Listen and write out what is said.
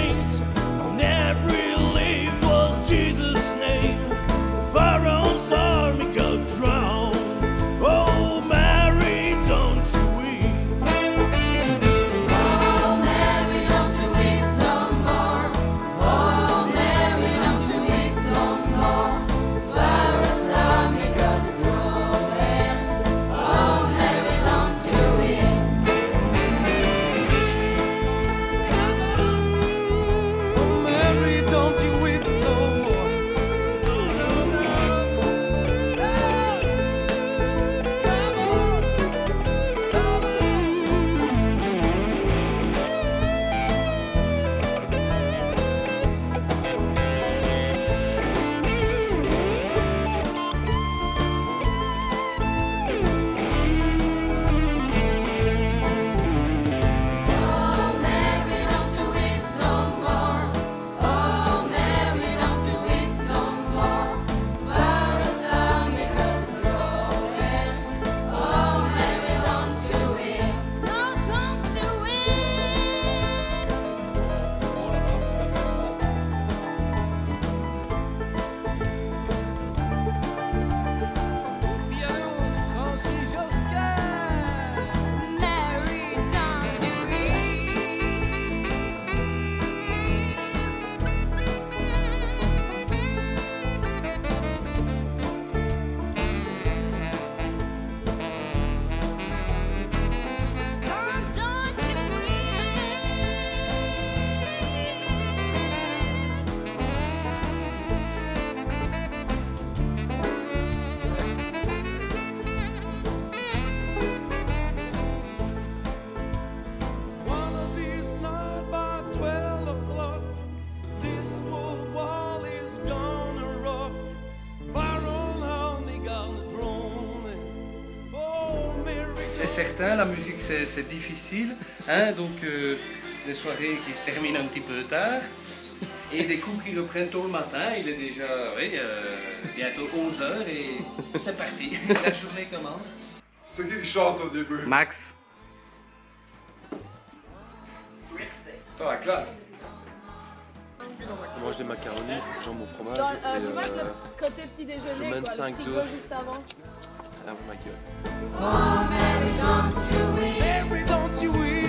chains. C'est certain, la musique c'est difficile, hein, donc euh, des soirées qui se terminent un petit peu tard, et des coups qui reprennent tôt le matin, il est déjà oui, euh, bientôt 11h et c'est parti, la journée commence. C'est qui qui chante au début? Max. Putain, la classe. Je mange des macaronis, jambon fromage. Dans, euh, et, tu vois, euh, le côté petit déjeuner, je mène quoi, cinq le frigo deux. juste avant. Ah, ma gueule. Oh, Mary, don't you weep. Mary, don't you weep.